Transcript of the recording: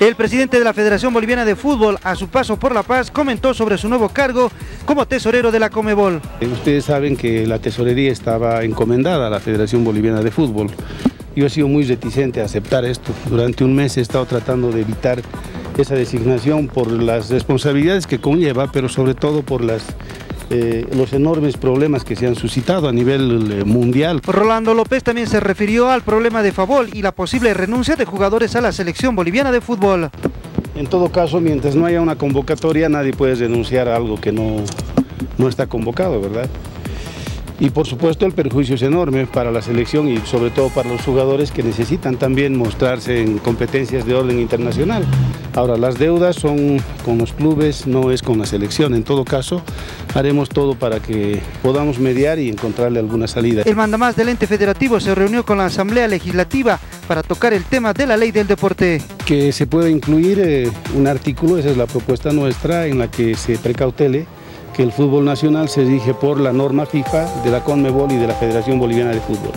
El presidente de la Federación Boliviana de Fútbol, a su paso por La Paz, comentó sobre su nuevo cargo como tesorero de la Comebol. Ustedes saben que la tesorería estaba encomendada a la Federación Boliviana de Fútbol. Yo he sido muy reticente a aceptar esto. Durante un mes he estado tratando de evitar esa designación por las responsabilidades que conlleva, pero sobre todo por las eh, los enormes problemas que se han suscitado a nivel eh, mundial. Rolando López también se refirió al problema de Favol y la posible renuncia de jugadores a la selección boliviana de fútbol. En todo caso, mientras no haya una convocatoria, nadie puede renunciar a algo que no, no está convocado, ¿verdad? Y por supuesto el perjuicio es enorme para la selección y sobre todo para los jugadores que necesitan también mostrarse en competencias de orden internacional. Ahora, las deudas son con los clubes, no es con la selección. En todo caso, haremos todo para que podamos mediar y encontrarle alguna salida. El mandamás del ente federativo se reunió con la Asamblea Legislativa para tocar el tema de la ley del deporte. Que se pueda incluir eh, un artículo, esa es la propuesta nuestra, en la que se precautele que el fútbol nacional se rige por la norma FIFA de la CONMEBOL y de la Federación Boliviana de Fútbol.